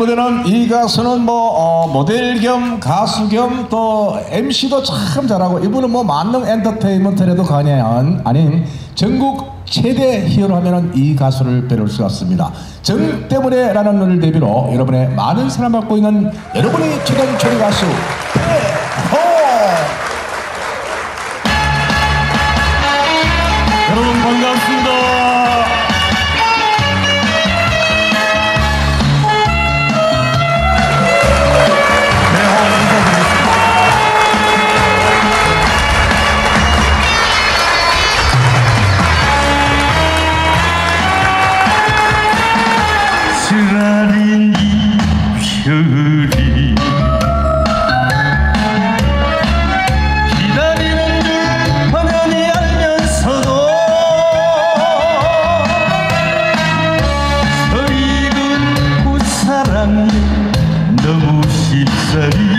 무대는 이 가수는 뭐 어, 모델 겸 가수 겸 또 MC도 참 잘하고 이분은 뭐 만능 엔터테인먼트에도 관여한 아닌 전국 최대 히어로 하면은 이 가수를 빼놓을 수가 없습니다. 정 때문에라는 노래를 데뷔로 여러분의 많은 사랑 받고 있는 여러분의 최강 초대 가수 salut.